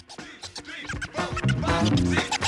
three, four, five, six.